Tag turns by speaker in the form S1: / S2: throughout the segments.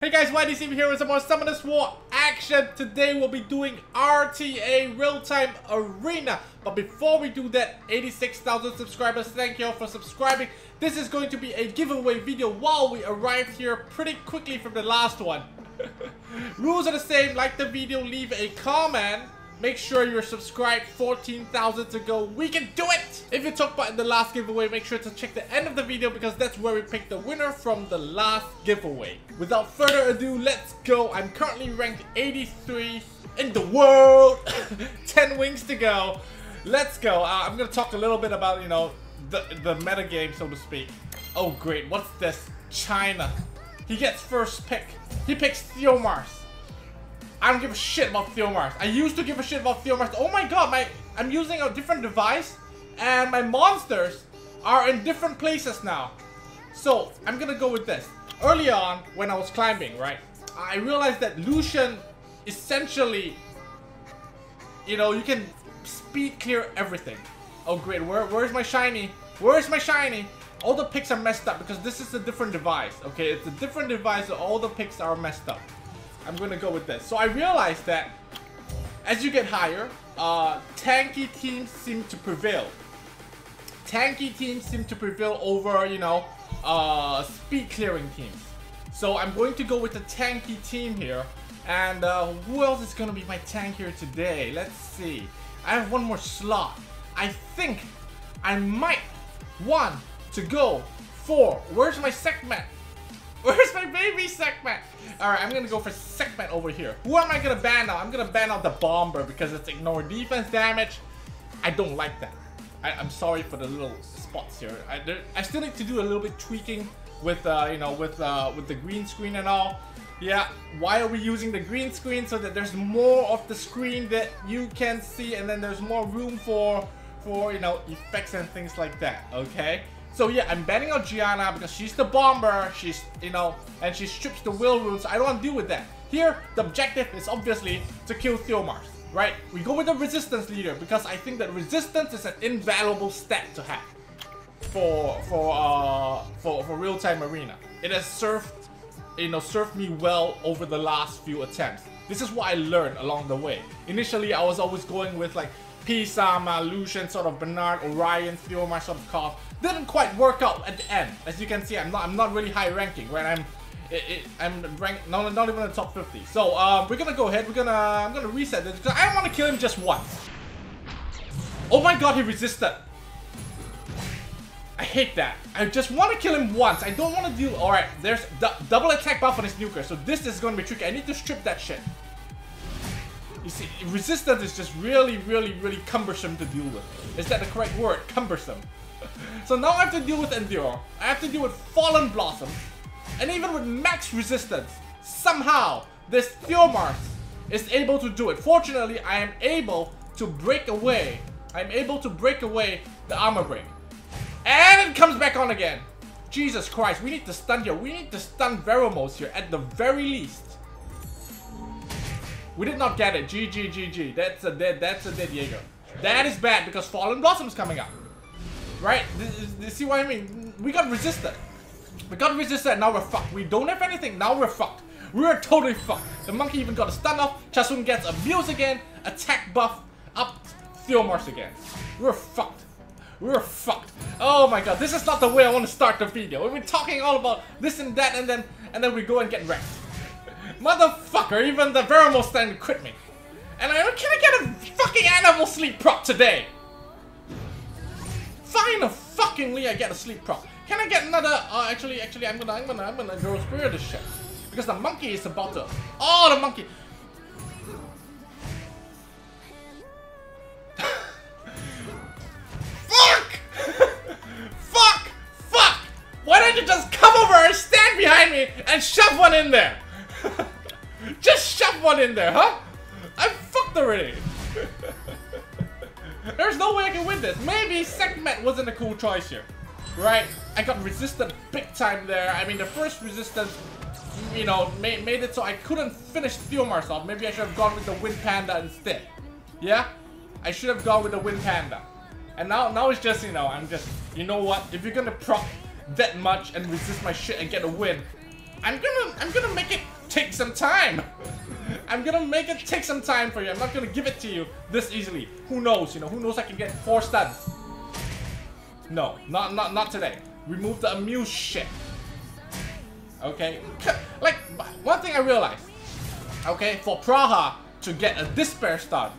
S1: Hey guys, YDC here with some more Summoners War action. Today we'll be doing RTA Real-Time Arena. But before we do that, 86,000 subscribers, thank you all for subscribing. This is going to be a giveaway video while we arrived here pretty quickly from the last one. Rules are the same, like the video, leave a comment. Make sure you're subscribed, 14,000 to go. We can do it! If you took part in the last giveaway, make sure to check the end of the video because that's where we pick the winner from the last giveaway. Without further ado, let's go. I'm currently ranked 83 in the world. 10 wings to go. Let's go. Uh, I'm gonna talk a little bit about, you know, the, the meta game, so to speak. Oh great, what's this? China. He gets first pick. He picks Theomars. I don't give a shit about Theomars. I used to give a shit about Theomars. Oh my god, my I'm using a different device and my monsters are in different places now. So, I'm gonna go with this. Early on, when I was climbing, right, I realized that Lushen essentially, you know, you can speed clear everything. Oh great, where, where's my shiny? Where's my shiny? All the picks are messed up because this is a different device, okay? It's a different device, so all the picks are messed up. I'm gonna go with this. So I realized that as you get higher, uh, tanky teams seem to prevail. Tanky teams seem to prevail over, you know, uh, speed clearing teams. So I'm going to go with the tanky team here. And uh, who else is gonna be my tank here today? Let's see. I have one more slot. I think I might want to go for, where's my Sekhmet? Where's my baby Sekhmet? Alright, I'm gonna go for Sekhmet over here. Who am I gonna ban now? I'm gonna ban out the Bomber because it's ignore defense damage. I don't like that. I, am sorry for the little spots here. I, there, I still need to do a little bit tweaking with, uh, you know, with, uh, with the green screen and all. Yeah, why are we using the green screen? So that there's more of the screen that you can see and then there's more room for, for, you know, effects and things like that, okay? So yeah, I'm banning out Gianna because she's the bomber, she's, you know, and she strips the will runes. I don't want to deal with that. Here, the objective is obviously to kill Theomars, right? We go with the resistance leader because I think that resistance is an invaluable stat to have for for uh for, for real-time arena. It has served you know served me well over the last few attempts. This is what I learned along the way. Initially I was always going with like Pisama, Lushen, sort of Bernard, Orion, Theomar sort of call didn't quite work out at the end. As you can see, I'm not I'm not really high ranking, right? I'm it, it, I'm ranked not, not even in the top 50. So um, we're gonna go ahead. We're gonna I'm gonna reset this because I want to kill him just once. Oh my god, he resisted. I hate that. I just want to kill him once. I don't want to deal. All right, there's double attack buff on his nuker, so this is to be tricky. I need to strip that shit. You see, resistance is just really, really, really cumbersome to deal with. Is that the correct word? Cumbersome. So now I have to deal with Endure. I have to deal with Fallen Blossom. And even with max resistance, somehow this Theomars is able to do it. Fortunately, I am able to break away. I'm able to break away the armor break. And it comes back on again. Jesus Christ, we need to stun here. We need to stun Veromos here at the very least. We did not get it. GG, GG. That's a dead, that's a dead Jaeger. That is bad because Fallen Blossom is coming up. Right? You see what I mean? We got resisted. We got resisted now we're fucked. We don't have anything, now we're fucked. We're totally fucked. The monkey even got a stun off. Chasun gets abused again. Attack buff up Theomars again. We're fucked. We're fucked. Oh my god, this is not the way I want to start the video. We've been talking all about this and that and then and then we go and get wrecked. Motherfucker, even the Veromos stand quit me. And I can I get a fucking animal sleep prop today? Fine, fuckingly I get a sleep prop. Can I get another? Uh, actually, actually, I'm gonna, I'm gonna, I'm gonna grow spirit this shit because the monkey is about to. Oh, the monkey. fuck! fuck! Fuck! Why don't you just come over and stand behind me and shove one in there? just shove one in there, huh? I'm fucked already. There's no way I can win this. Maybe Sekhmet wasn't a cool choice here. Right? I got resisted big time there. I mean, the first resistance, you know, made, made it so I couldn't finish Steel off. Maybe I should have gone with the Wind Panda instead. Yeah? I should have gone with the Wind Panda. And now, now it's just, you know, I'm just, you know what? If you're gonna proc that much and resist my shit and get a win, I'm gonna, I'm gonna make it take some time. I'm gonna make it take some time for you. I'm not gonna give it to you this easily. Who knows, you know, who knows I can get four stuns. No, not not not today. Remove the amuse shit. Okay? Like, one thing I realized. Okay, for Praha to get a despair stun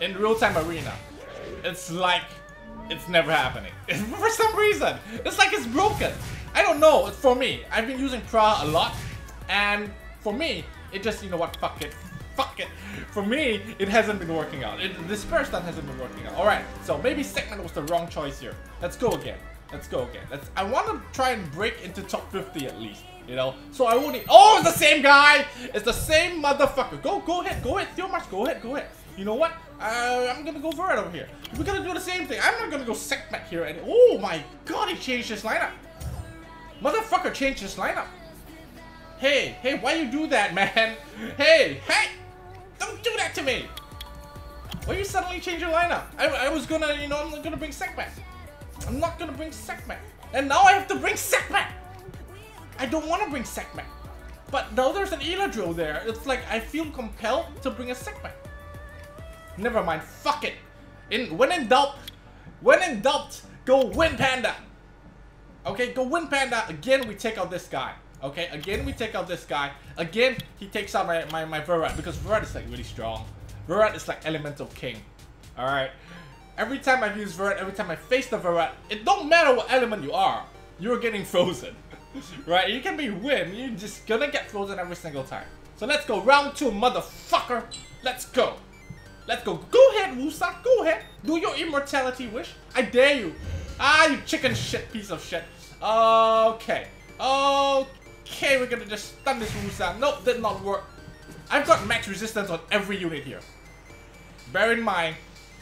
S1: in real-time arena, it's like it's never happening. for some reason. It's like it's broken. I don't know, for me. I've been using Praha a lot, and for me, it just, you know what, fuck it. Fuck it. For me, it hasn't been working out. It, this first time hasn't been working out. Alright, so maybe Sekhmet was the wrong choice here. Let's go again. Let's go again. Let's. I want to try and break into top 50 at least. You know, so I won't need. Oh, it's the same guy. It's the same motherfucker. Go, go ahead, go ahead, Theomars, go ahead, go ahead. You know what? Uh, I'm gonna go for it over here. We're gonna do the same thing. I'm not gonna go Sekhmet here. And oh my god, he changed his lineup. Motherfucker changed his lineup. Hey, hey, why you do that, man? Hey, hey, don't do that to me. Why you suddenly change your lineup? I, I was gonna, you know, I'm not gonna bring Sekhmet. I'm not gonna bring Sekhmet. And now I have to bring Sekhmet. I don't want to bring Sekhmet. But now there's an Eladriel there. It's like I feel compelled to bring a Sekhmet. Never mind. Fuck it. In when in doubt, when in doubt, go win Panda. Okay, go win Panda. Again, we take out this guy. Okay, again we take out this guy. Again, he takes out my, my, my Verad because Verad is like really strong. Verad is like Elemental King. Alright. Every time I use Verad, every time I face the Verad, it don't matter what element you are, you're getting frozen. right? You can be win, you're just gonna get frozen every single time. So let's go, round two, motherfucker. Let's go. Let's go. Go ahead, Wusa. Go ahead. Do your immortality wish. I dare you. Ah, you chicken shit piece of shit. Okay. Okay. Okay, we're gonna just stun this Wusa. Nope, did not work. I've got max resistance on every unit here. Bear in mind,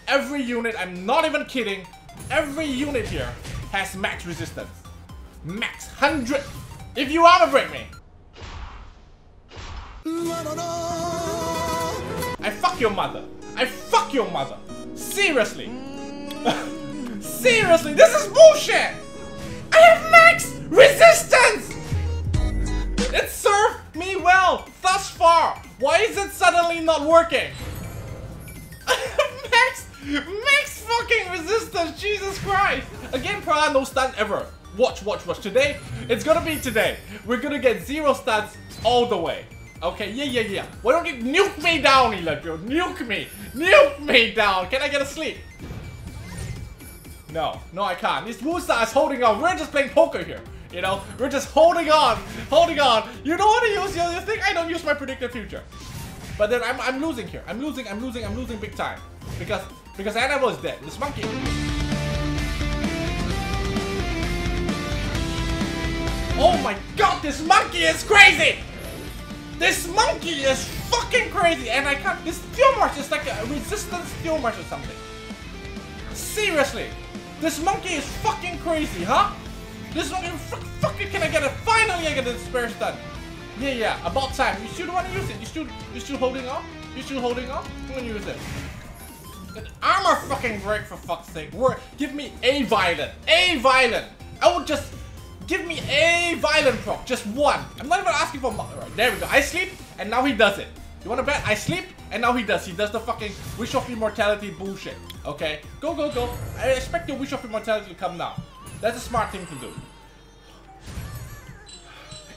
S1: every unit, I'm not even kidding, every unit here has max resistance. Max 100. If you wanna break me. I fuck your mother. I fuck your mother. Seriously. Seriously, this is bullshit. I have max resistance. It served me well thus far. Why is it suddenly not working? max, max fucking resistance, Jesus Christ. Again, Praha no stun ever. Watch, watch, watch. Today, it's gonna be today. We're gonna get zero stats all the way. Okay, yeah, yeah, yeah. Why don't you nuke me down, Eladriel? Nuke me! Nuke me down! Can I get a sleep? No, no I can't. This Wusa is holding on. We're just playing poker here. You know, we're just holding on, holding on. You don't want to use your, you think I don't use my predicted future. But then I'm, I'm losing here. I'm losing, I'm losing, I'm losing big time. Because, because Annabelle is dead. This monkey. Oh my god, this monkey is crazy! This monkey is fucking crazy! And I can't- this steel march is like a resistance steel march or something. Seriously! This monkey is fucking crazy, huh? This monkey- fuck, fucking can I get it? Finally I get the spare stun! Yeah, yeah, about time. You still want to use it? You still- you still holding on? You still holding on? I'm gonna use it. An armor fucking break for fuck's sake. Word, give me a violent. A violent. I would just Give me a violent proc, just one. I'm not even asking for more. Right, there we go. I sleep, and now he does it. You wanna bet? I sleep, and now he does. He does the fucking Wish of Immortality bullshit. Okay? Go, go, go. I expect your Wish of Immortality to come now. That's a smart thing to do.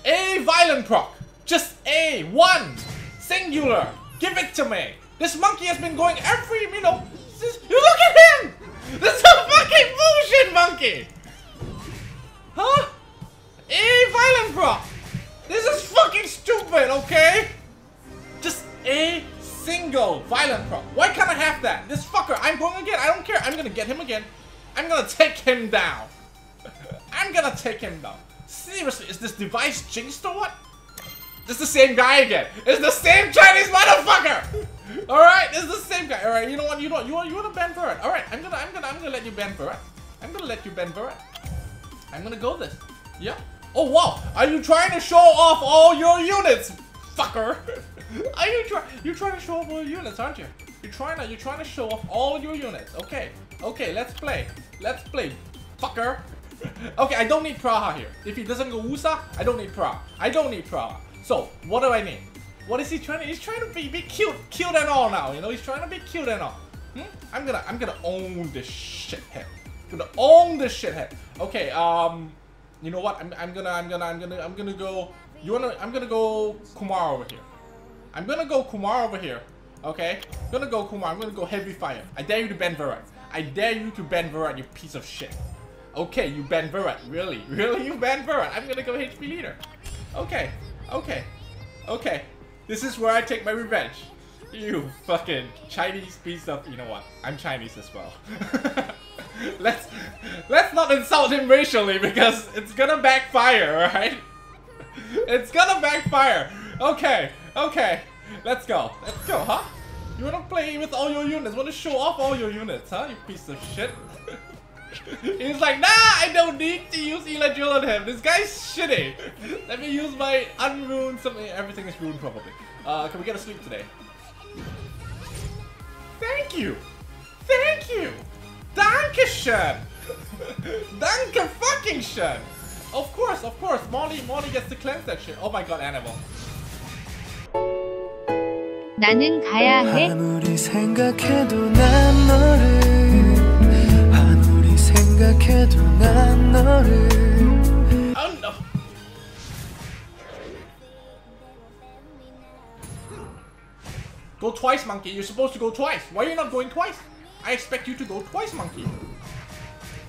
S1: A violent proc. Just a. One. Singular. Give it to me. This monkey has been going every, you know... This, look at him! This is a fucking bullshit monkey! Huh? A violent proc! This is fucking stupid, okay? Just a single violent proc. Why can't I have that? This fucker, I'm going again. I don't care. I'm gonna get him again. I'm gonna take him down. I'm gonna take him down. Seriously, is this device jinxed or what? It's the same guy again. It's the same Chinese motherfucker. All right, it's the same guy. All right, you know what? You know you want you want to ban Verad. All right, I'm gonna I'm gonna I'm gonna let you ban Verad. I'm gonna let you ban Verad. I'm gonna go this. Yeah. Oh wow! Are you trying to show off all your units, fucker? Are you trying? You're trying to show off all your units, aren't you? You're trying to. You're trying to show off all your units. Okay. Okay. Let's play. Let's play, fucker. okay. I don't need Praha here. If he doesn't go Wusa, I don't need Praha. I don't need Praha. So what do I need? What is he trying to? He's trying to be, be cute, cute and all now. You know, he's trying to be cute and all. Hmm? I'm gonna, I'm gonna own this shithead. I'm gonna own this shithead. Okay. Um, you know what? I'm, I'm gonna, I'm gonna, I'm gonna, I'm gonna go. You wanna? I'm gonna go Kumar over here. I'm gonna go Kumar over here. Okay. I'm gonna go Kumar. I'm gonna go heavy fire. I dare you to ban Verad. I dare you to ban Verad, you piece of shit. Okay, you ban Verad. Really? Really? You ban Verad? I'm gonna go HP leader. Okay. Okay. Okay. This is where I take my revenge. You fucking Chinese piece of... You know what? I'm Chinese as well. let's let's not insult him racially because it's gonna backfire, alright? It's gonna backfire. Okay, okay. Let's go. Let's go, huh? You wanna play with all your units? Wanna show off all your units, huh? You piece of shit. He's like, nah, I don't need to use Ela Drill on him. This guy's shitty. Let me use my unruined something. Everything is ruined probably. Uh, can we get a sleep today? Thank you. Thank you. Dankeschön. Danke fucking schön. Of course, of course. Molly, Molly gets to cleanse that shit. Oh my god, animal.
S2: 나는 가야 해.
S3: 아무리 생각해도 난 너를 아무리 생각해도 난 너를
S1: Oh no. Go twice, monkey. You're supposed to go twice. Why are you not going twice? I expect you to go twice, monkey.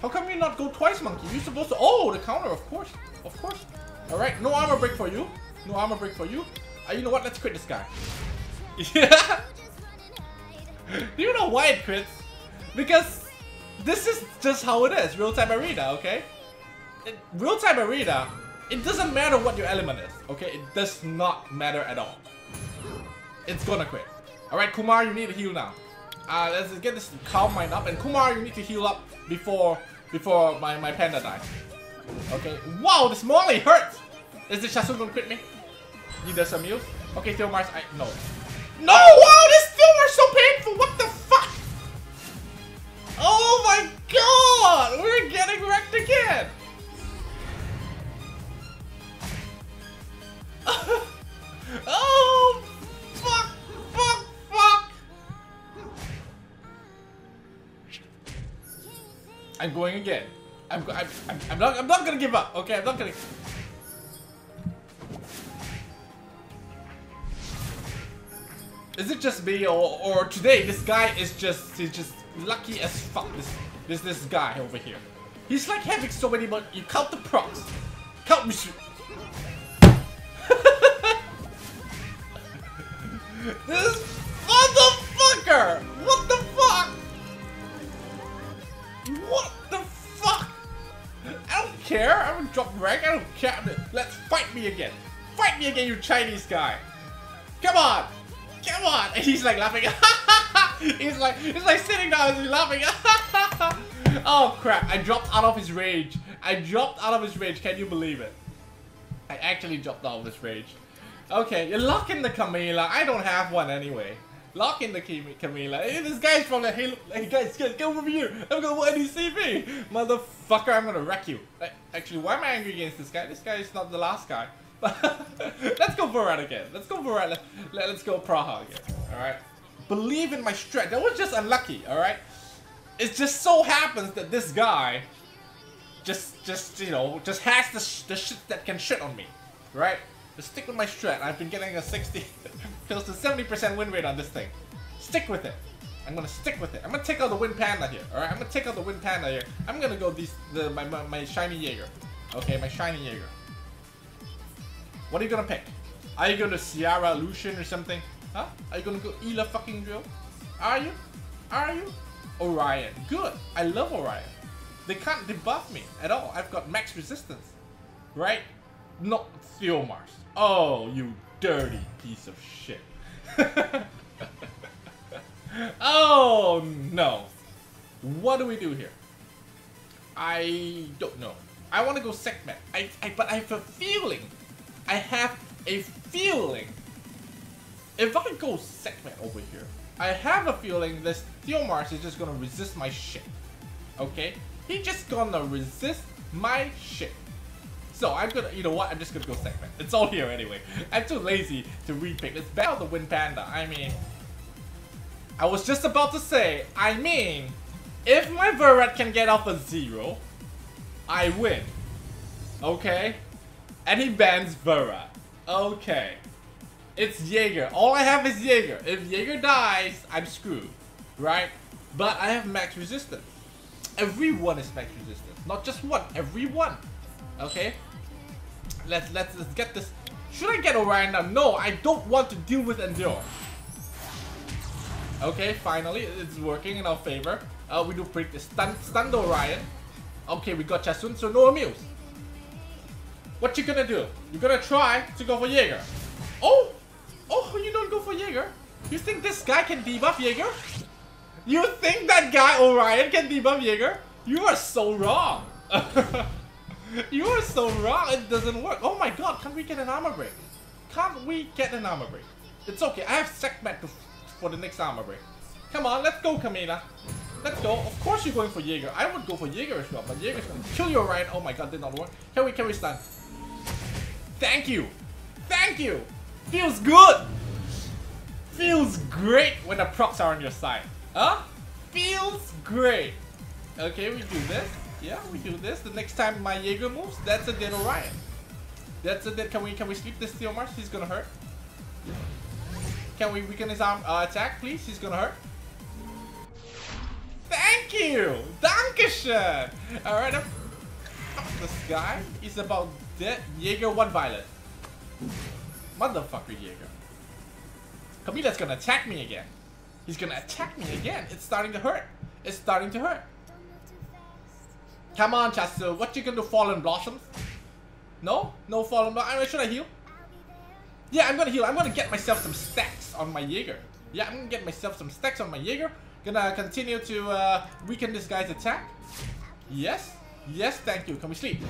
S1: How come you not go twice, monkey? You're supposed to... Oh, the counter, of course. Of course. Alright, no armor break for you. No armor break for you. Uh, you know what? Let's quit this guy. Yeah. Do you know why it quits? Because this is just how it is. Real-time arena, okay? Real-time arena, it doesn't matter what your element is, okay? It does not matter at all. It's gonna quit. Alright, Kumar, you need to heal now. Uh, let's get this calm mind up. And Kumar, you need to heal up before before my, my panda dies. Okay. Wow, this Molly hurts! Is the Chasun gonna quit me? He does some use? Okay, Theomars, I... No. No! Wow, this Theo Mars so painful! What the fuck? Oh my god! We're getting wrecked again! oh! Fuck! Fuck! Fuck! I'm going again. I'm, I'm, I'm not I'm not gonna give up. Okay, I'm not gonna. Is it just me or or today this guy is just he's just lucky as fuck this this this guy over here. He's like having so many but you count the procs. Count me this motherfucker! What the fuck? What the fuck? I don't care. I don't drop rank. I don't care. Let's fight me again. Fight me again, you Chinese guy. Come on. Come on. And he's like laughing. he's like he's like sitting down and laughing. oh crap. I dropped out of his rage. I dropped out of his rage. Can you believe it? I actually dropped out of his rage. Okay, you're locking the Camila. I don't have one anyway. Lock in the Camila. Hey, this guy's from the Halo. Hey, guys, guys, get over here. I'm gonna win NECV. Motherfucker, I'm gonna wreck you. Like, Actually, why am I angry against this guy? This guy is not the last guy. let's go Verad again. Let's go Verad. Let, let, us go Praha again. Alright? Believe in my strength. That was just unlucky, alright? It just so happens that this guy just, just you know, just has the, the shit that can shit on me. Right? Just stick with my strat. I've been getting a 60, close to 70% win rate on this thing. Stick with it. I'm gonna stick with it. I'm gonna take out the Wind Panda here. Alright, I'm gonna take out the Wind Panda here. I'm gonna go these the my, my, my shiny Jaeger. Okay, my shiny Jaeger. What are you gonna pick? Are you gonna Seara Lushen or something? Huh? Are you gonna go Ela fucking drill? Are you? Are you? Orion. Good. I love Orion. They can't debuff me at all. I've got max resistance. Right? Not Theomars. Oh, you dirty piece of shit. oh, no. What do we do here? I don't know. I want to go Sekhmet. I, I, but I have a feeling. I have a feeling. If I go Sekhmet over here, I have a feeling this Theomars is just gonna resist my shit. Okay? He just gonna resist my shit. So I'm gonna, you know what? I'm just gonna go Sekhmet. It's all here anyway. I'm too lazy to repick. It's better the Wind Panda. I mean, I was just about to say. I mean, if my Verad can get off a zero, I win. Okay, and he bans Verad. Okay, it's Jaeger. All I have is Jaeger. If Jaeger dies, I'm screwed, right? But I have max resistance. Everyone is max resistance, not just one. Everyone. Okay. Let's let's let's get this. Should I get Orion now? No, I don't want to deal with Endure. Okay, finally, it's working in our favor. Uh, we do break the stun, stunned Orion. Okay, we got Chasun, so no Amuse. What you gonna do? You're gonna try to go for Jaeger. Oh, you don't go for Jaeger? You think this guy can debuff Jaeger? You think that guy Orion can debuff Jaeger? You are so wrong. you are so wrong. It doesn't work. Oh my god, can't we get an armor break? Can't we get an armor break? It's okay. I have Sekhmet for the next armor break. Come on, let's go, Camila. Let's go. Of course you're going for Jaeger. I would go for Jaeger as well, but Jaeger's gonna kill you, Orion. Oh my god, did not work. Can we, can we stun? Thank you. Thank you. Feels good. Feels great when the procs are on your side. Huh? Feels great. Okay, we do this. Yeah, we do this. The next time my Jaeger moves, that's a dead Orion. That's a dead. Can we can we sleep this Steel Marsh? He's gonna hurt. Can we weaken his arm uh, attack, please? He's gonna hurt. Thank you! Dankeschön! Alright, this guy. He's about dead. Jaeger one violet. Motherfucker Jaeger. Camila's gonna attack me again. He's gonna attack me again. It's starting to hurt. It's starting to hurt. Come on, Chasu. What you gonna do? Fallen Blossoms? No? No Fallen Blossoms? Should I heal? Yeah, I'm gonna heal. I'm gonna get myself some stacks on my Jaeger. Yeah, I'm gonna get myself some stacks on my Jaeger. Gonna continue to uh, weaken this guy's attack. Yes. Yes, thank you. Can we sleep?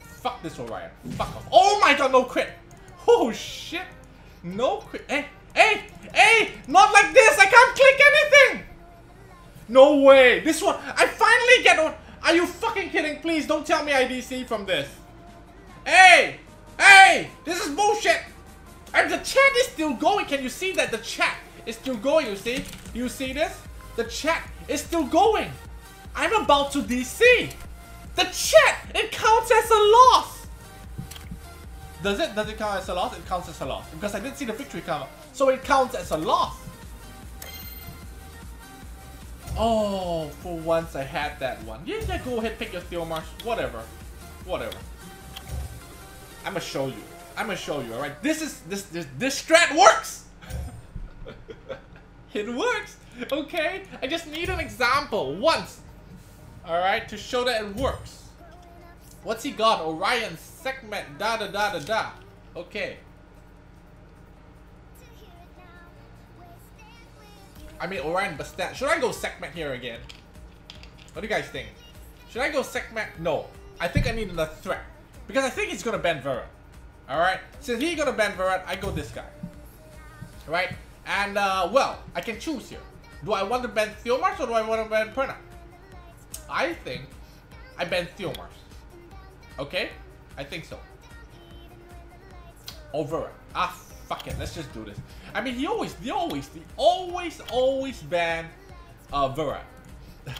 S1: Fuck this Orion. Fuck off. Oh my god, no crit. Oh shit. No. Hey, hey, hey! Not like this. I can't click anything. No way. This one. I finally get one. Are you fucking kidding? Please don't tell me I DC from this. Hey! Hey! This is bullshit! And the chat is still going. Can you see that? The chat is still going, you see? You see this? The chat is still going. I'm about to DC. The chat, it counts as a loss. Does it? Does it count as a loss? It counts as a loss. Because I didn't see the victory count. So it counts as a loss. Oh, for once I had that one. Yeah, yeah, go ahead, pick your Steel Marsh. Whatever. Whatever. I'm gonna show you. I'm gonna show you, alright? This is, this, this, this strat works! it works, okay? I just need an example, once. Alright, to show that it works. What's he got? Orion, Sekhmet, da da da da da. Okay. I mean Orion Bastet. Should I go Sekhmet here again? What do you guys think? Should I go Sekhmet? No. I think I need another threat. Because I think he's gonna ban Verad. Alright? Since he's gonna ban Verad, I go this guy. Right? And, uh, well, I can choose here. Do I want to ban Theomars or do I want to ban Perna? I think I ban Theomars. Okay? I think so. Over. Ah, fuck it. Let's just do this. I mean, he always, they always, they always, always ban uh, Verad.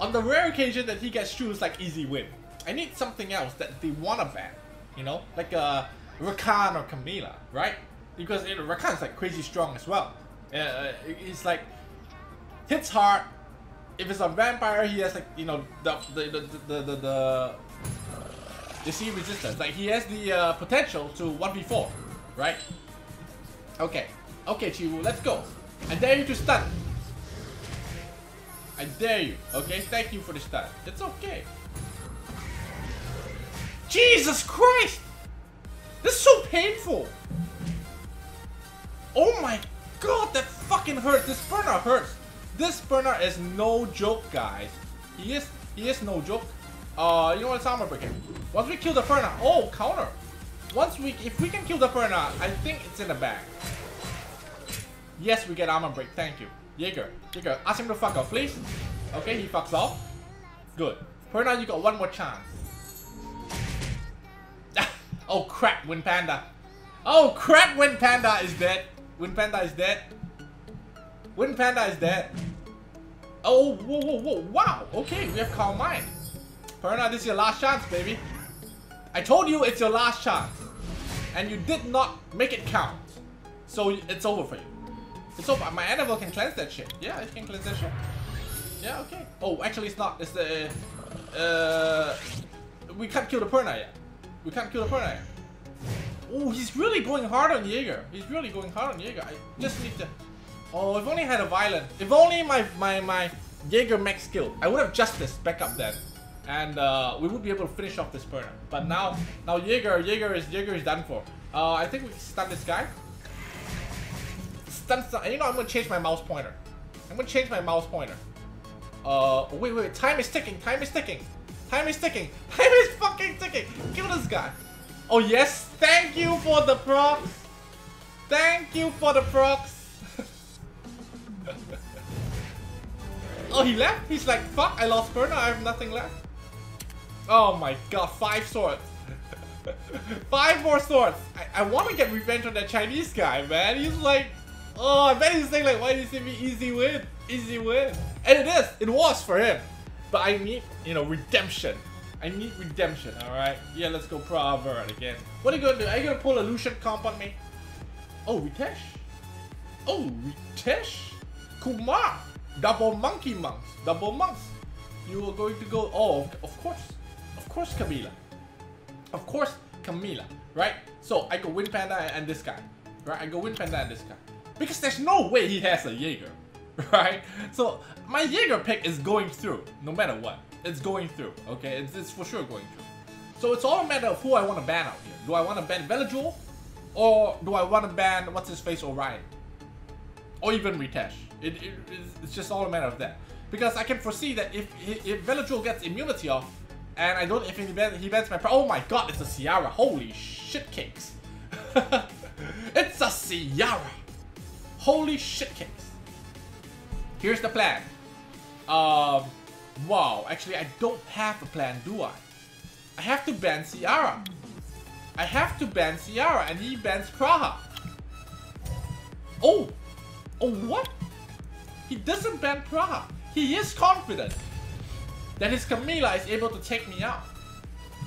S1: On the rare occasion that he gets choose like easy win. I need something else that they wanna ban. You know? Like uh, Rakan or Camila, right? Because you know, like crazy strong as well. Uh, it's like, hits hard. If it's a vampire, he has like, you know, the, the, the, the, the, the you see resistance. Like he has the uh, potential to 1v4, right? Okay. Okay, Chiwu, let's go. I dare you to stun. I dare you. Okay, thank you for the stun. It's okay. Jesus Christ! This is so painful! Oh my god, that fucking hurts! This burner hurts! This burner is no joke, guys. He is he is no joke. Uh, you know what? Armor breaking. Once we kill the Perna, oh counter. Once we, if we can kill the Perna, I think it's in the bag. Yes, we get armor break. Thank you, Jaeger. Jaeger, ask him to fuck off, please. Okay, he fucks off. Good. Perna, you got one more chance. oh crap, Wind Panda. Oh crap, Wind Panda is dead. Wind Panda is dead. Wind Panda is dead. Oh, whoa, whoa, whoa, wow. Okay, we have Calm Mind. Perna, this is your last chance, baby. I told you it's your last chance. And you did not make it count. So it's over for you. It's over. My animal can cleanse that shit. Yeah, it can cleanse that shit. Yeah, okay. Oh, actually it's not. It's the... Uh... We can't kill the Perna yet. We can't kill the Perna yet. Oh, he's really going hard on Jaeger. He's really going hard on Jaeger. I just need to... Oh, if only I had a Violent. If only my, my, my Jaeger max skill. I would have Justice back up then. And uh, we would be able to finish off this Perna. But now, now Jaeger, Jaeger is, Jaeger is done for. Uh, I think we can stun this guy. Stun, stun. You know, I'm gonna change my mouse pointer. I'm gonna change my mouse pointer. Uh, wait, wait, time is ticking, time is ticking. Time is ticking. Time is fucking ticking. Kill this guy. Oh yes, thank you for the procs. Thank you for the procs. oh, he left? He's like, fuck, I lost Perna, I have nothing left. Oh my god, five swords. five more swords. I, I want to get revenge on that Chinese guy, man. He's like, oh, I bet he's saying like, why did say me easy win? Easy win. And it is. It was for him. But I need, you know, redemption. I need redemption, alright? Yeah, let's go Pravert again. What are you gonna do? Are you gonna pull a Lushen comp on me? Oh, Ritesh? Oh, Ritesh? Kumar! Double monkey monks. Double monks. You are going to go... Oh, of course. Of course, Camila. Of course, Camila. Right? So, I go Wind Panda and this guy. Right? I go Wind Panda and this guy. Because there's no way he has a Jaeger. Right? So, my Jaeger pick is going through. No matter what. It's going through. Okay? It's, it's for sure going through. So, it's all a matter of who I want to ban out here. Do I want to ban Veligil? Or do I want to ban, what's his face, Orion? Or even Ritesh. It, it, it's just all a matter of that. Because I can foresee that if, if gets immunity off, and I don't, if he, ban, he bans my, oh my god, it's a Seara. Holy shit cakes. it's a Seara. Holy shit cakes. Here's the plan. Um, wow, actually I don't have a plan, do I? I have to ban Seara. I have to ban Seara, and he bans Praha. Oh! Oh, what? He doesn't ban Praha. He is confident that his Camila is able to take me out.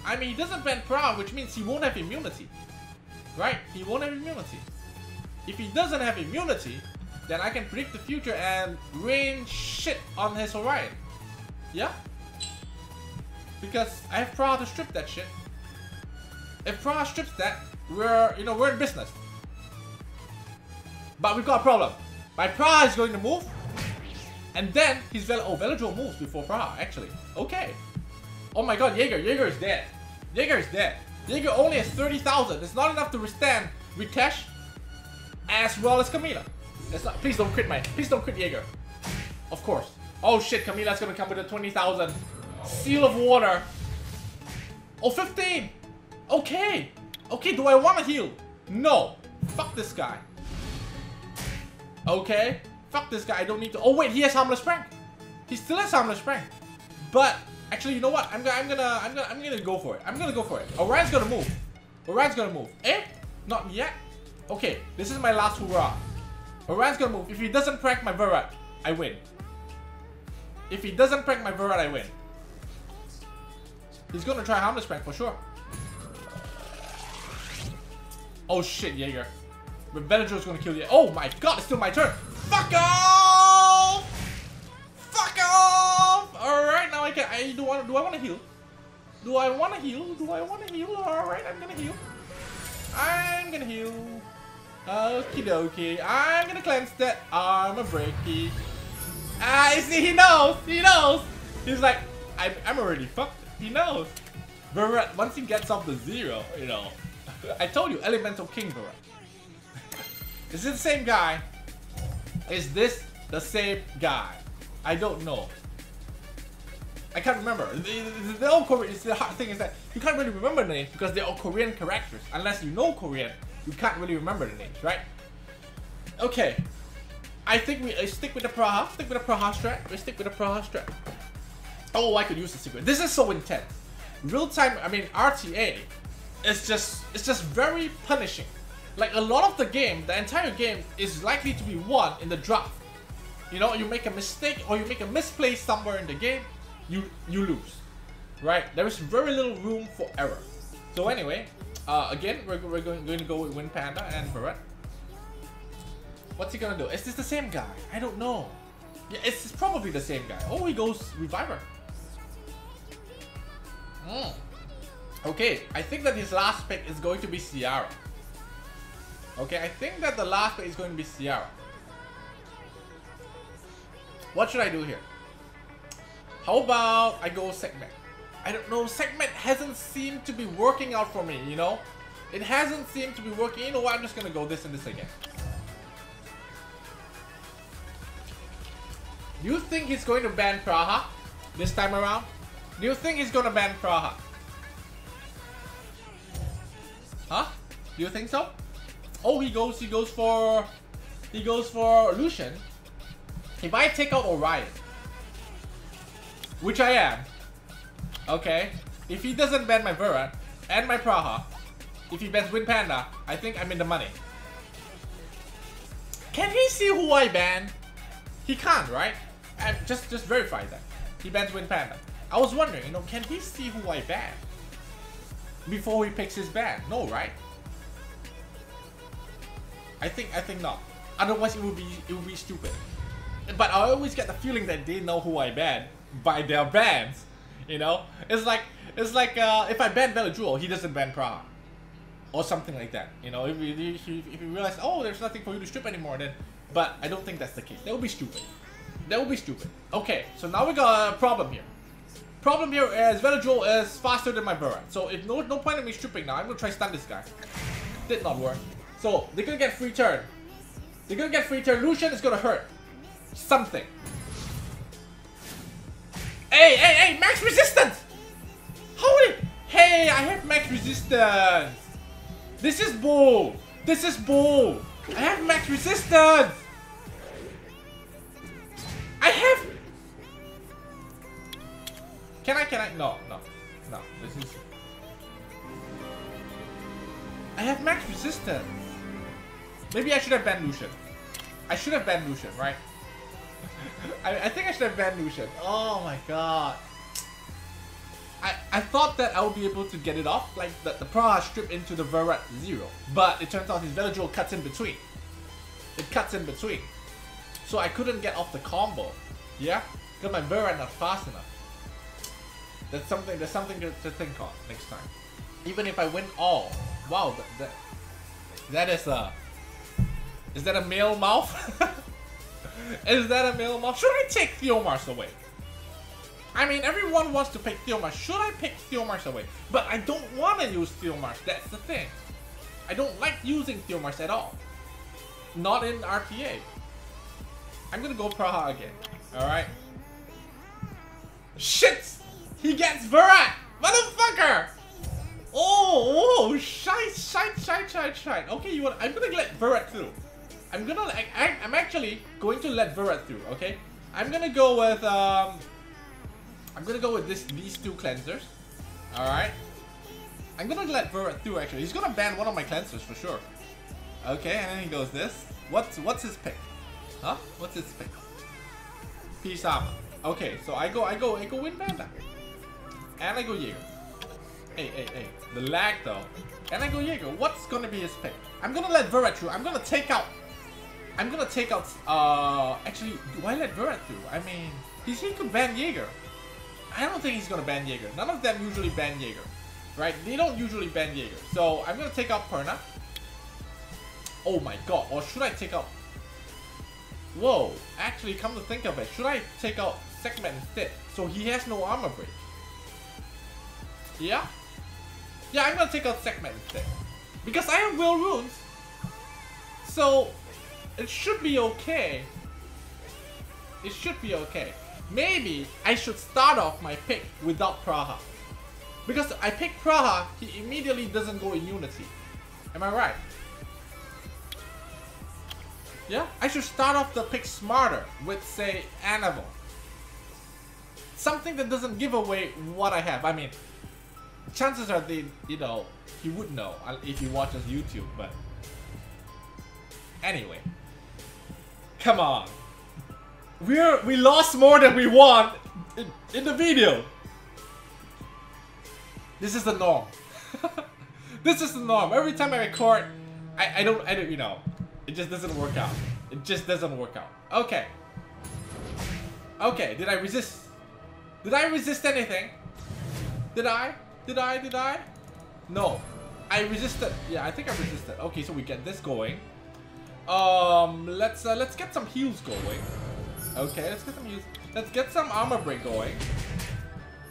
S1: I mean, he doesn't ban Praha, which means he won't have immunity. Right? He won't have immunity. If he doesn't have immunity, then I can predict the future and rain shit on his Orion. Yeah? Because I have Praha to strip that shit. If Praha strips that, we're, you know, we're in business. But we've got a problem. My Pra is going to move, and then he's Vel- oh, Veligil moves before Pra, actually. Okay. Oh my god, Jaeger, Jaeger is dead. Jaeger is dead. Jaeger only has 30,000. It's not enough to withstand Ritesh as well as Camila. Not, please don't crit my, please don't crit Jaeger. Of course. Oh shit, Camila's gonna come with a 20,000. Seal of Water. Oh, 15! Okay! Okay, do I want to heal? No. Fuck this guy. Okay. Fuck this guy, I don't need to- Oh wait, he has Harmless Prank! He still has Harmless Prank! But, actually, you know what? I'm gonna, I'm gonna, I'm gonna, I'm gonna go for it. I'm gonna go for it. Orion's gonna move. Orion's gonna move. Eh? Not yet? Okay, this is my last hurrah. Orion's gonna move. If he doesn't prank my Verad, I win. If he doesn't prank my Verad, I win. He's gonna try Harmless Prank for sure. Oh shit, Jaeger. But Veligil's gonna kill you. Oh my god, it's still my turn. Fuck off! Fuck off! Alright, now I can I do want to do I wanna heal? Do I wanna heal? Do I wanna heal? Alright, I'm gonna heal. I'm gonna heal. Okie dokie. I'm gonna cleanse that armor breaky. Ah, you see, he knows! He knows! He's like, I'm, I'm already fucked. He knows. Verad, once he gets off the zero, you know. I told you, Elemental King Verad. Is this the same guy? Is this the same guy? I don't know. I can't remember. The, the, the Korean, the hard thing is that you can't really remember the names because they're all Korean characters. Unless you know Korean, you can't really remember the names, right? Okay. I think we stick with the Praha. Stick with the Praha strat. We stick with the Praha strat. Oh, I could use the secret. This is so intense. Real time, I mean RTA, is just it's just very punishing. Like a lot of the game, the entire game is likely to be won in the draft. You know, you make a mistake or you make a misplay somewhere in the game, you you lose. Right? There is very little room for error. So anyway, uh, again, we're, we're going, going to go with Wind Panda and Barret. What's he gonna do? Is this the same guy? I don't know. Yeah, it's probably the same guy. Oh, he goes Reviver. Hmm. Okay, I think that his last pick is going to be Seara. Okay, I think that the last pick is going to be Seara. What should I do here? How about I go Sekhmet? I don't know, Sekhmet hasn't seemed to be working out for me, you know? It hasn't seemed to be working. You know what, I'm just gonna go this and this again. Do you think he's going to ban Praha this time around? Do you think he's going to ban Praha? Huh? Do you think so? Oh, he goes, he goes for, he goes for Lushen. If I take out Orion, which I am, okay, if he doesn't ban my Vera and my Praha, if he bans Wind Panda, I think I'm in the money. Can he see who I ban? He can't, right? And just just verify that. He bans Wind Panda. I was wondering, you know, can he see who I ban? Before he picks his ban? No, right? I think I think not. Otherwise it would be it would be stupid. But I always get the feeling that they know who I ban by their bans. You know? It's like it's like uh, if I ban Bellatrix, he doesn't ban Praha. Or something like that. You know, if you, if you, realize, oh, there's nothing for you to strip anymore, then. But I don't think that's the case. That would be stupid. That would be stupid. Okay, so now we got a problem here. Problem here is Veladrol is faster than my Burrow. So if no no point in me stripping now, I'm gonna try stun this guy. Did not work. So they're gonna get free turn. They're gonna get free turn. Lushen is gonna hurt. Something. Hey, hey, hey, max resistance! Holy Hey, I have max resistance! This is bull! This is bull! I have max resistance! I have... Can I, can I? No, no. No, this is... I have max resistance. Maybe I should have banned Lushen. I should have banned Lushen, right? I, I think I should have banned Lushen. Oh my god. I, I thought that I would be able to get it off, like the, the Praha strip into the Verad Zero. But it turns out his Veladrol cuts in between. It cuts in between. So I couldn't get off the combo. Yeah? Because my Verad not fast enough. That's something, there's something to, to think on next time. Even if I win all. Wow, that, that, that is a... Is that a male mouth? is that a male mouth? Should I take Theomars away? I mean, everyone wants to pick Theomars. Should I pick Theomars away? But I don't want to use Theomars. That's the thing. I don't like using Theomars at all. Not in RTA. I'm gonna go Praha again. Alright? Shit! He gets Verad! Motherfucker! Oh, oh, shite, shite, shite, shite, shite. Okay, you want? I'm gonna let Verad through. I'm gonna, I, I'm actually going to let Verad through. Okay, I'm gonna go with um, I'm gonna go with this these two cleansers. All right. I'm gonna let Verad through. Actually, he's gonna ban one of my cleansers for sure. Okay, and then he goes this. What's what's his pick? Huh? What's his pick? Pisama. Okay, so I go, I go, I go Wind Panda. And I go Jaeger. Hey, hey, hey. The lag though. And I go Jaeger. What's gonna be his pick? I'm gonna let Verad through. I'm gonna take out. I'm gonna take out. Uh, actually, why let Verad through? I mean, he's, he could ban Jaeger. I don't think he's gonna ban Jaeger. None of them usually ban Jaeger. Right? They don't usually ban Jaeger. So I'm gonna take out Perna. Oh my god. Or should I take out... Whoa. Actually, come to think of it. Should I take out Sekhmet instead? So he has no armor break. Yeah? Yeah, I'm gonna take out Sekhmet instead. Because I have Will Runes. So, it should be okay. It should be okay. Maybe I should start off my pick without Praha. Because I pick Praha, he immediately doesn't go in Unity. Am I right? Yeah? I should start off the pick smarter with, say, Annabelle. something that doesn't give away what I have. I mean, chances are they, you know, he would know uh, if he watches YouTube, but anyway. Come on. We're we lost more than we won in, in the video. This is the norm. this is the norm. Every time I record, I, I don't I don't you know, it just doesn't work out. It just doesn't work out. Okay. Okay, did I resist? Did I resist anything? Did I? Did I? Did I? No. I resisted. Yeah, I think I resisted. Okay, so we get this going. Um, let's uh, let's get some heals going. Okay, let's get some heals. Let's get some armor break going.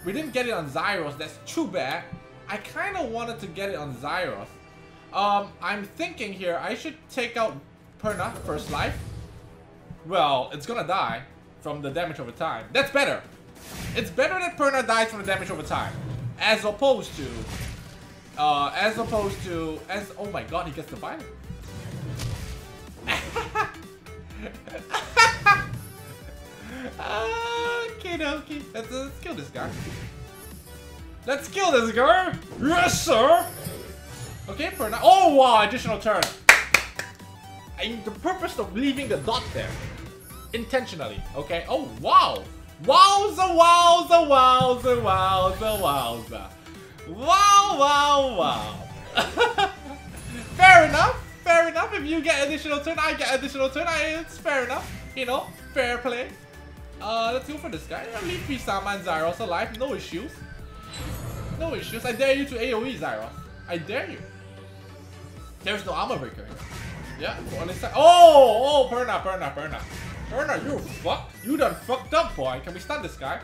S1: We didn't get it on Zaiross. That's too bad. I kind of wanted to get it on Zaiross. Um, I'm thinking here I should take out Perna first life. Well, it's gonna die from the damage over time. That's better. It's better that Perna dies from the damage over time, as opposed to, uh, as opposed to, as oh my god, he gets the violence. okay, okay. Let's, uh, let's kill this guy. Let's kill this guy. Yes, sir. Okay, for now. Oh wow, additional turn. And the purpose of leaving the dot there, intentionally. Okay. Oh wow. Wowza, wowza, wowza, wowza, wowza. Wow, wow, wow. fair enough. If you get additional turn, I get additional turn. I, it's fair enough. You know, fair play. Uh, let's go for this guy. I'll leave Pisama and Zaiross alive. No issues. No issues. I dare you to AoE Zaiross. I dare you. There's no armor breaker. Yeah, on this side. Oh, oh, Perna, Perna, Perna. Perna, you fucked. You done fucked up, boy. Can we stun this guy?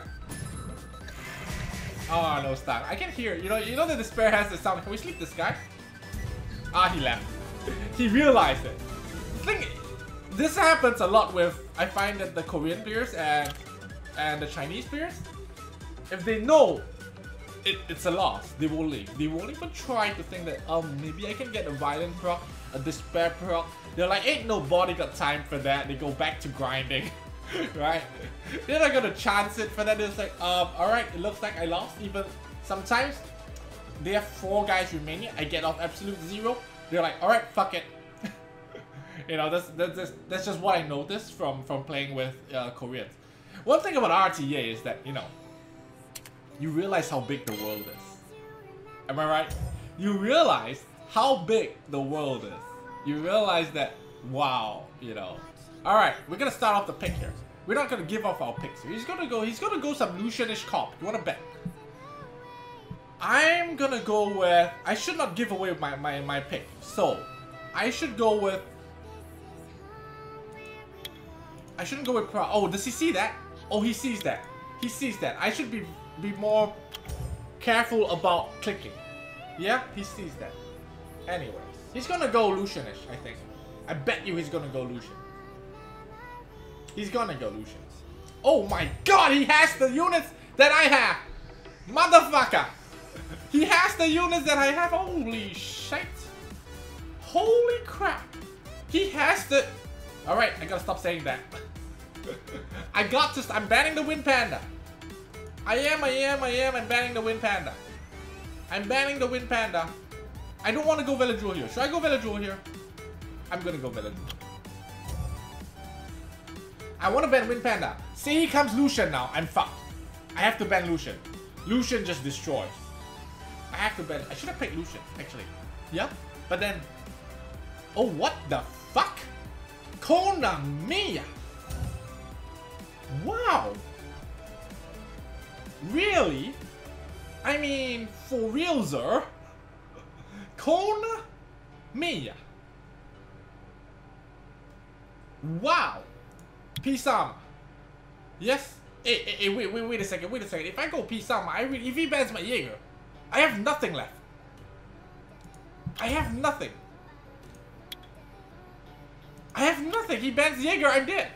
S1: Oh, no stun. I can hear. You know, you know that despair has the sound. Can we sleep this guy? Ah, he left. he realized it. thing, this happens a lot with. I find that the Korean players and and the Chinese players, if they know it, it's a loss, they won't leave. They won't even try to think that um maybe I can get a violent proc, a despair proc. They're like, ain't nobody got time for that. They go back to grinding. right? They're not gonna chance it for that. It's like, um, alright, it looks like I lost. Even sometimes they have four guys remaining. I get off absolute zero. They're like, alright, fuck it. you know, that's, that's, that's just what I noticed from, from playing with uh, Koreans. One thing about RTA is that, you know, you realize how big the world is. Am I right? You realize how big the world is. You realize that, wow, you know. Alright, we're gonna start off the pick here. We're not gonna give off our picks. He's gonna go, he's gonna go some Lushenish cop. You wanna bet? I'm gonna go with... I should not give away my, my, my pick. So, I should go with... I shouldn't go with Pro... Oh, does he see that? Oh, he sees that. He sees that. I should be be more careful about clicking. Yeah, he sees that. Anyways, he's gonna go Lushenish, I think. I bet you he's gonna go Lushen. He's gonna go Lushen. Oh my god, he has the units that I have! Motherfucker! He has the units that I have. Holy shit. Holy crap. He has the... Alright, I gotta stop saying that. I got to... I'm banning the Wind Panda. I am, I am, I am. I'm banning the Wind Panda. I'm banning the Wind Panda. I don't want to go Veladrul here. Should I go Veladrul here? I'm gonna go Veladrul. I want to ban Wind Panda. See, he comes Lushen now. I'm fucked. I have to ban Lushen. Lushen just destroys. I have to ban. I should have picked Lushen, actually. Yeah, but then... Oh, what the fuck? Konamiya! Wow! Really? I mean, for real, sir? Konamiya! Wow! Pisama. Yes? Hey, hey, hey, wait, wait, wait a second, wait a second. If I go Pisama, I really, if he bans my Jaeger, I have nothing left. I have nothing. I have nothing. He bans Jaeger, I'm dead.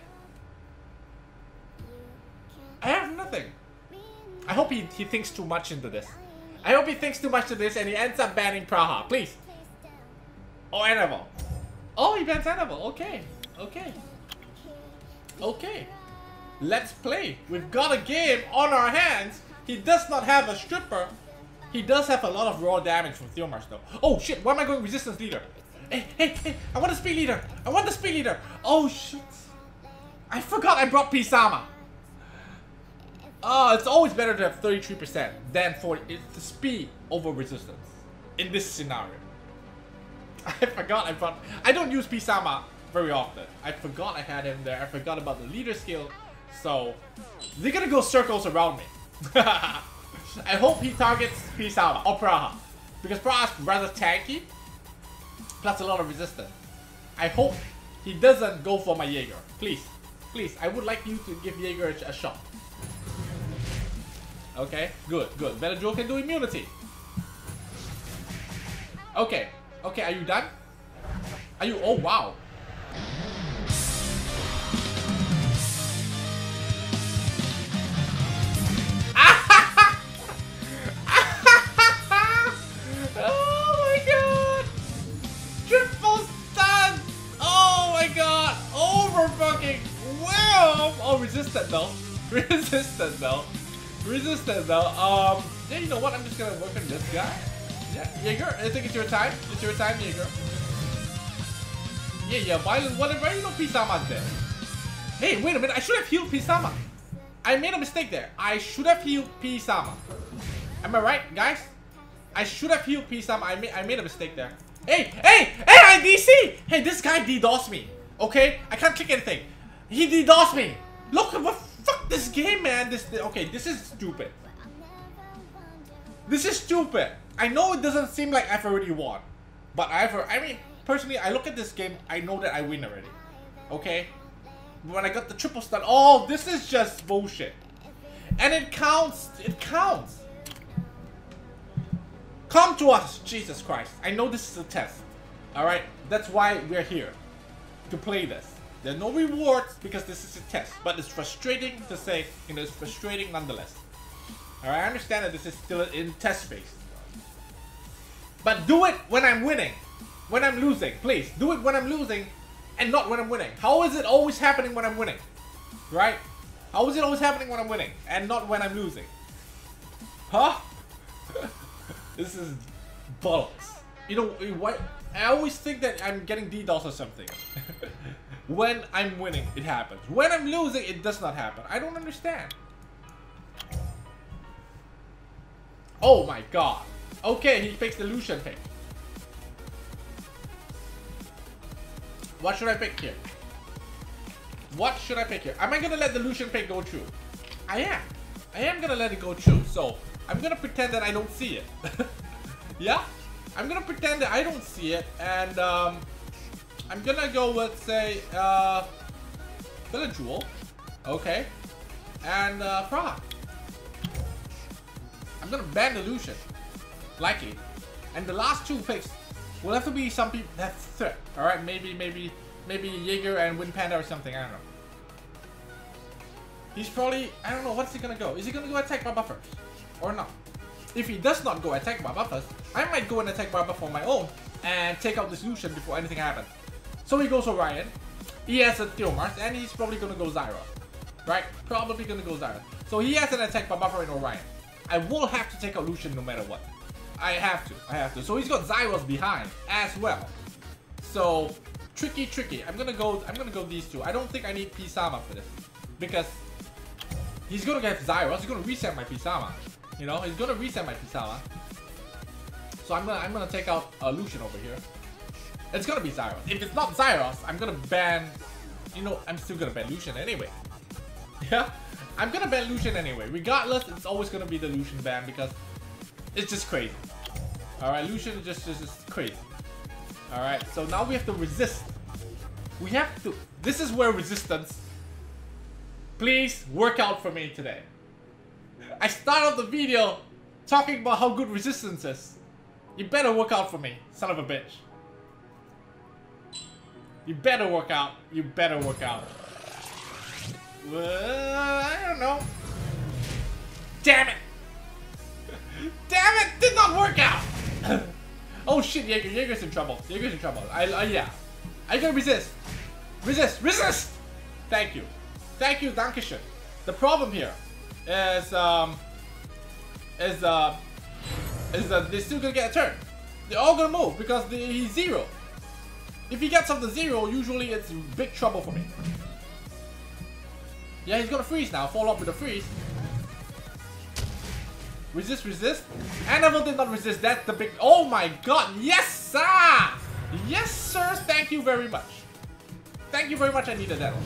S1: I have nothing. I hope he, he thinks too much into this. I hope he thinks too much to this and he ends up banning Praha. Please. Oh, Animal. Oh, he bans Animal. Okay. Okay. Okay. Let's play. We've got a game on our hands. He does not have a stripper. He does have a lot of raw damage from Theomars though. Oh shit, why am I going resistance leader? Hey, hey, hey, I want the speed leader. I want the speed leader. Oh shit. I forgot I brought Pisama. Oh, uh, it's always better to have 33% than 40. It's the speed over resistance in this scenario. I forgot I brought. I don't use Pisama very often. I forgot I had him there. I forgot about the leader skill. So, they're gonna go circles around me. I hope he targets Pisama or Praha. Because Praha's rather tanky. Plus a lot of resistance. I hope he doesn't go for my Jaeger. Please. Please, I would like you to give Jaeger a, shot. Okay, good, good. Belladeon can do immunity. Okay, okay, are you done? Are you- oh wow. Though. Um, yeah, you know what? I'm just gonna work on this guy. Yeah, Jaeger, I think it's your time. It's your time, Jaeger. Yeah, yeah, violent, whatever, you know, Pisama's there. Hey, wait a minute, I should have healed Pisama. I made a mistake there. I should have healed Pisama. Am I right, guys? I should have healed Pisama. I made, I made a mistake there. Hey, hey, hey, I DC! Hey, this guy DDoS me. Okay? I can't click anything. He DDoS me. Look, what, fuck this game, man. This, okay, this is stupid. This is stupid. I know it doesn't seem like I've already won. But I've, I mean, personally, I look at this game, I know that I win already. Okay? When I got the triple stun, oh, this is just bullshit. And it counts, it counts. Come to us, Jesus Christ. I know this is a test. Alright? That's why we're here. To play this. There's no rewards because this is a test. But it's frustrating to say, you know, it's frustrating nonetheless. Alright, I understand that this is still in test phase. But do it when I'm winning. When I'm losing, please. Do it when I'm losing and not when I'm winning. How is it always happening when I'm winning? Right? How is it always happening when I'm winning and not when I'm losing? Huh? this is bollocks. You know, what? I always think that I'm getting DDoS or something. when I'm winning, it happens. When I'm losing, it does not happen. I don't understand. Oh my god. Okay, he picks the Lushen pick. What should I pick here? What should I pick here? Am I gonna let the Lushen pick go through? I am. I am gonna let it go through. So, I'm gonna pretend that I don't see it. yeah? I'm gonna pretend that I don't see it. And, um... I'm gonna go with, say, uh... Village Okay. And, uh, Prague. I'm gonna ban the Lushen. Likely. And the last two picks will have to be some people that threat. Alright, maybe, maybe, maybe Jaeger and Wind Panda or something, I don't know. He's probably, I don't know, what's he gonna go? Is he gonna go attack Baba first? Or not? If he does not go attack Baba first, I might go and attack Baba for my own and take out this Lushen before anything happens. So he goes Orion, he has a Theomars, and he's probably gonna go Zyra. Right? Probably gonna go Zyra. So he has an attack by Buffer in Orion. I will have to take out Lushen no matter what. I have to. I have to. So he's got Zaiross behind as well. So tricky, tricky. I'm gonna go. I'm gonna go these two. I don't think I need Pisama for this because he's gonna get Zaiross. He's gonna reset my Pisama. You know, he's gonna reset my Pisama. So I'm gonna I'm gonna take out uh, Lushen over here. It's gonna be Zaiross. If it's not Zaiross, I'm gonna ban. You know, I'm still gonna ban Lushen anyway. Yeah, I'm gonna ban Lushen anyway. Regardless, it's always gonna be the Lushen ban because it's just crazy. Alright, Lushen is just, just, just crazy. Alright, so now we have to resist. We have to... This is where resistance... Please work out for me today. I started the video talking about how good resistance is. You better work out for me, son of a bitch. You better work out. You better work out. Well, I don't know. Damn it! Damn it! Did not work out! oh shit, Jaeger. Jaeger's in trouble. Jaeger's in trouble. I, uh, yeah. I gotta resist. Resist! Resist! Thank you. Thank you, Dankeschön. The problem here is um is uh is that they're still gonna get a turn. They're all gonna move because the, he's zero. If he gets up to zero, usually it's big trouble for me. Yeah, he's gonna freeze now. Follow up with a freeze. Resist, resist. Annabelle did not resist. That's the big. Oh my god. Yes, sir. Yes, sir. Thank you very much. Thank you very much. I needed that one.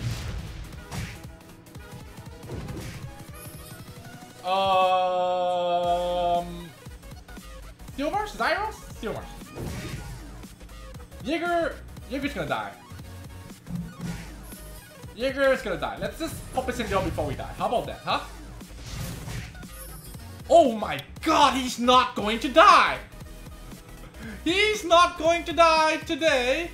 S1: Um. Steel Mars? Zaiross? Steel Mars. Jaeger. Jaeger's gonna die. Jaeger is gonna die. Let's just pop his in before we die. How about that, huh? Oh my god, he's not going to die! He's not going to die today!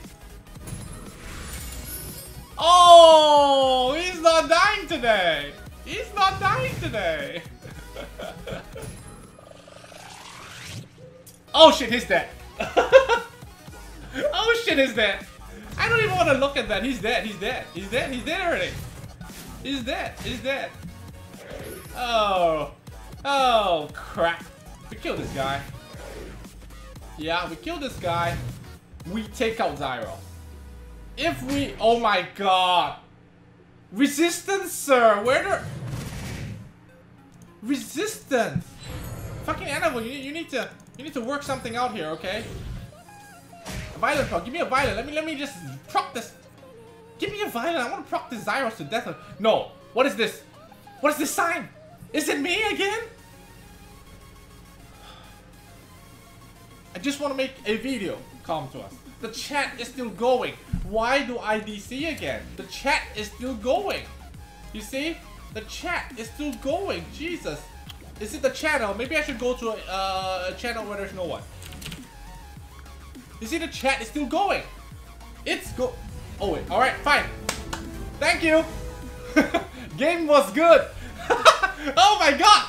S1: Oh, he's not dying today! He's not dying today! oh shit, he's dead! oh shit, he's dead! I don't even want to look at that. He's dead. He's dead. He's dead. He's dead already. He's dead. He's dead. Oh. Oh, crap. We killed this guy. Yeah, we killed this guy. We take out Zyro. If we... Oh my god. Resistance, sir. Where the... Resistance. Fucking animal, you, you need to... You need to work something out here, okay? A violent. Give me a violent. Let me let me just proc this. Give me a violent. I want to proc this Zaiross to death. No. What is this? What is this sign? Is it me again? I just want to make a video. Come to us. The chat is still going. Why do I DC again? The chat is still going. You see? The chat is still going. Jesus. Is it the channel? Maybe I should go to a, uh, a channel where there's no one. You see the chat is still going. It's go- Oh wait, alright, fine. Thank you. Game was good. oh my god.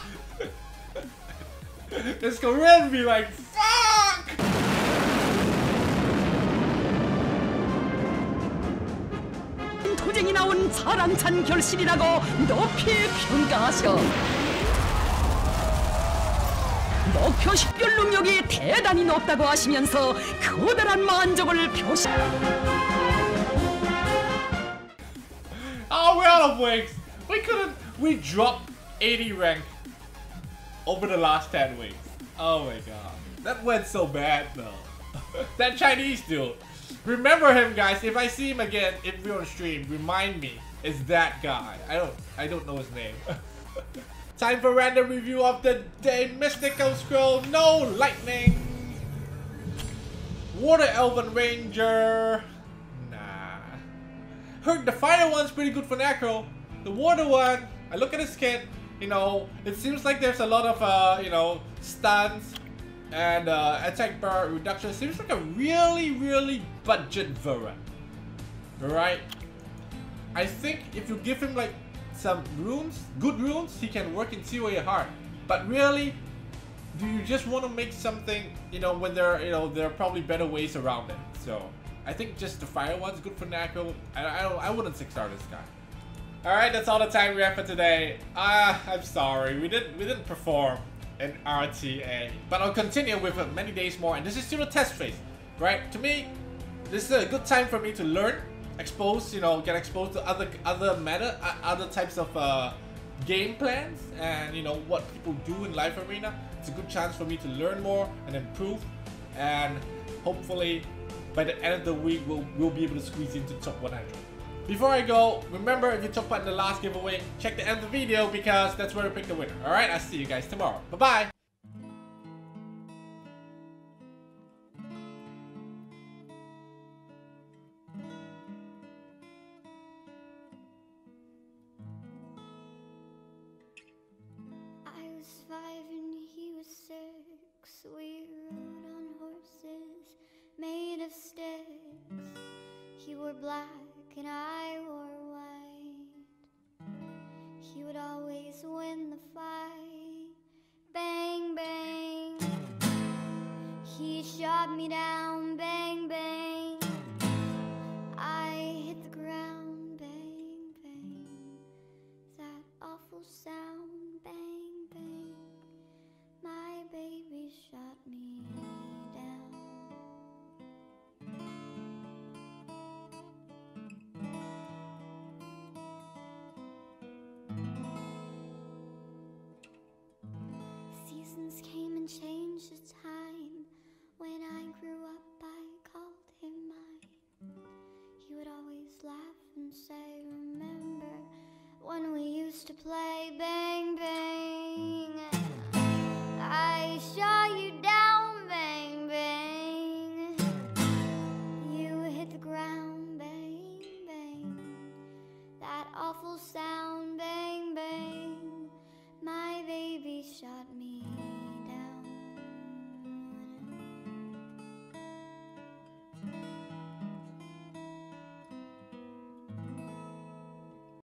S1: this Korean be like, fuck!
S4: 도쟁이 나온 사랑찬 결실이라고 높이 평가하셔. 목표 식별 능력이 대단히 높다고 하시면서 커다란 만족을 표시.
S1: Oh, we're out of weeks. We couldn't. We dropped 80 rank over the last 10 weeks. Oh my god. That went so bad though. that Chinese dude. Remember him guys. If I see him again, if we're on stream, remind me. It's that guy. I don't I don't know his name. Time for random review of the day. Mystical Scroll. No lightning. Water Elven Ranger. Nah. Heard the fire one's pretty good for Necro. The water one, I look at his kit, you know, it seems like there's a lot of, uh, you know, stuns and uh, attack bar reduction. Seems like a really, really budget Varus. Right? I think if you give him like some runes, good runes, he can work in COA hard. But really, do you just want to make something, you know, when there, you know, there are probably better ways around it. So I think just the fire one's good for Nako. I, I, I wouldn't six star this guy. Alright, that's all the time we have for today. Ah, uh, I'm sorry, we didn't we didn't perform an RTA. But I'll continue with uh, many days more, and this is still a test phase, right? To me, this is a good time for me to learn, expose, you know, get exposed to other other meta, uh, other types of uh, game plans, and you know what people do in live arena. It's a good chance for me to learn more and improve, and hopefully by the end of the week we'll we'll be able to squeeze into top 100. Before I go, remember if you took part in the last giveaway, check the end of the video because that's where we pick the winner. Alright, I'll see you guys tomorrow. Bye-bye!
S5: Five and he was six. We rode on horses made of sticks. He wore black and I wore white. He would always win the fight. Bang, bang. He shot me down